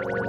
you